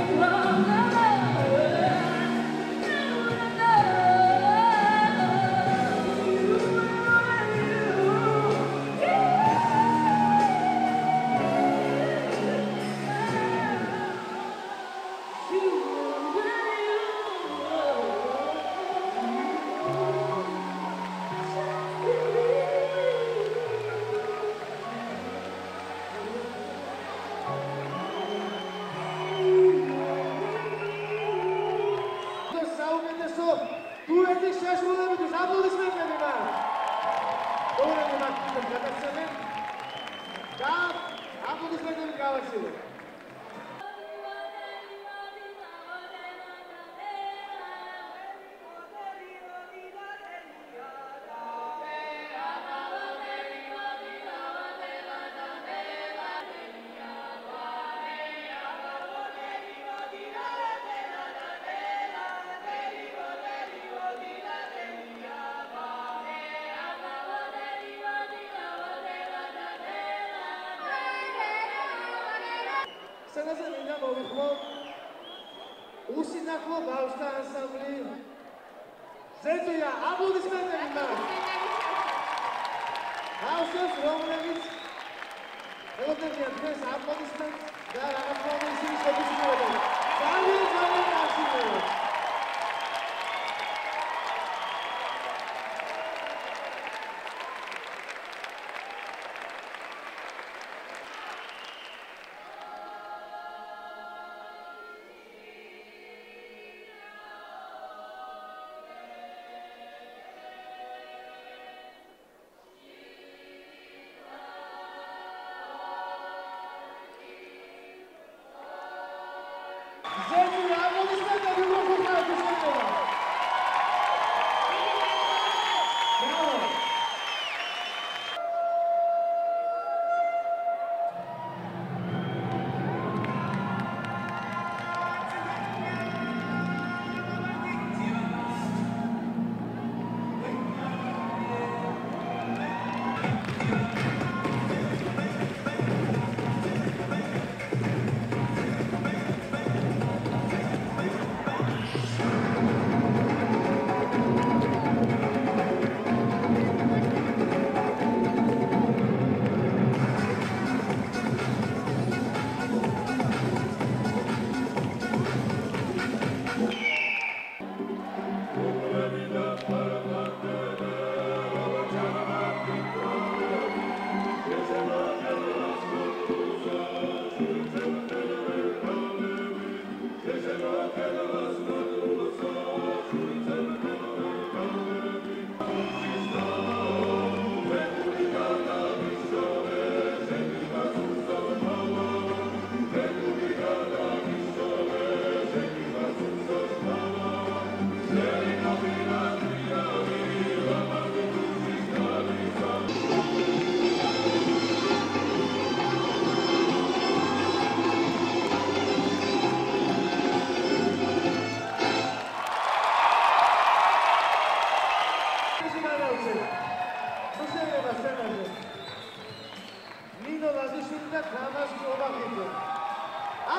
Bye. ბურეთის შესრულებისთვის აპლოდისმენტები მან. ორი მაგალითი გადასცემენ და აპლოდისმენტები გავასწორეთ. უსინახო ბავშვთა ანსამბლი ზედია აპლოდისმენტები მას ბავშვებს რომლებიც ელოდებიან თქვენს აპლოდისმენტს და რაღაცა ისინი შეგვიძლია ძალიან ძალიან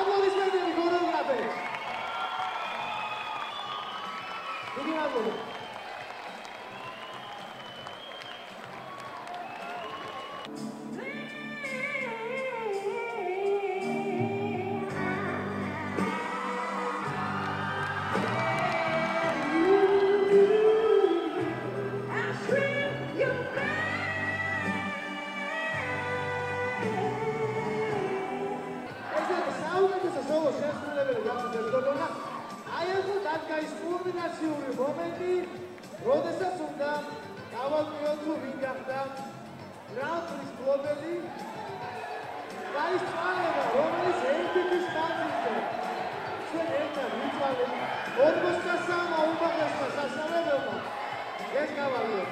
Andiamo di spendere con un rapido. Vediamo. დადგა ის კულმინაციური მომენტი, როდესაც უნდა დავაკვირდეთ თუ ვინ გახდა გრან-პრის მფლობელი და ის წყალება, რომელიც MVP-ის სტატუსზე ჩვენ ერთად ვიწვალეთ 43 უმაღლესმა სასწავლებელმა ეს გავალიოთ.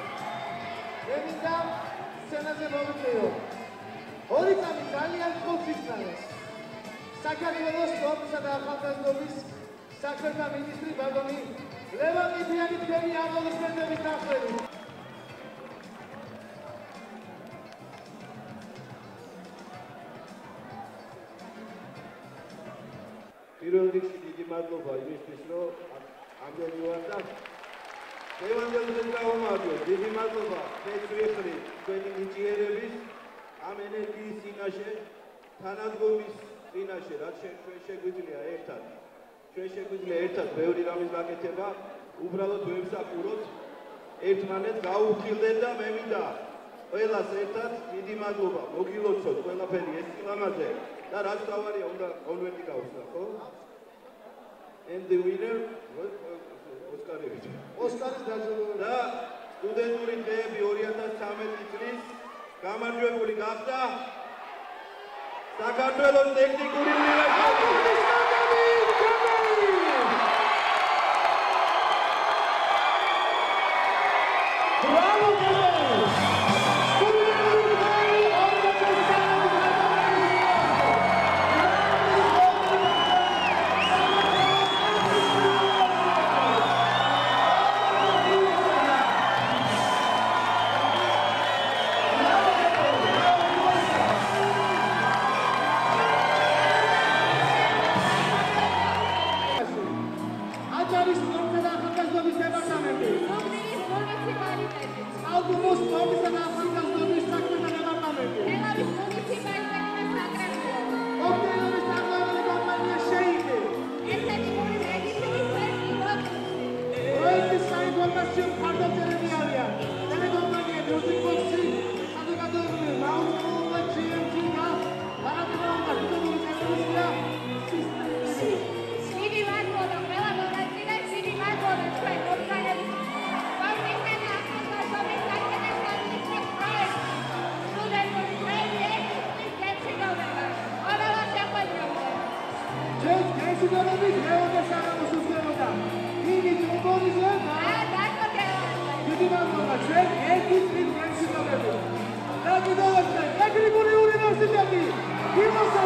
მე მინდა სცენაზე მოვიყვიო. ორი წამი ძალიან ხალხის ნალეს. საქართველოს ტომისა და ახალგაზრდობის საქმეთა მინისტრი ბატონი ლევან თქვენი აპლოდისმენტების დასწრებით. პირველ რიგში დიდი მადლობა იმისთვის, რომ ამდენი ვარ და ევანგელოზეს გავამარჯოს. დიდი მადლობა თქვენს ვიხრი თქვენი ნიჭიერების ამ ენერგიის წინაშე, თანადგომის წინაშე, რაც ჩვენ შეგვიძლია ერთად ჩვენ შეგვიძლია ერთად ბევრი რამის გაკეთება, უბრალოდ ვებსაკუროთ ერთმანეთს გაუხილდეთ და მე მინდა ყველას ერთად დიდი მადლობა. მოგილოცოთ ყველაფერი ეს წილამაზე და რაც თავარია უნდა კონვერტი გავუსვა ხო? And the winner ოსკარები ოსკარის დაჯილდოება და სტუდენტური დღეები 2013 წლის გამარჯვებული გახდა საქართველოს ტექნიკური უნივერსიტეტი. აჭარის გესიდონების მეორე საღამოს უსწრებოდა დიდი ჯუმბოლიზე და დიდი მადლობა ჩვენ ერთი წლის გესიდონები და კიდევ ერთხელ ტექნიკური უნივერსიტეტი გიმოსა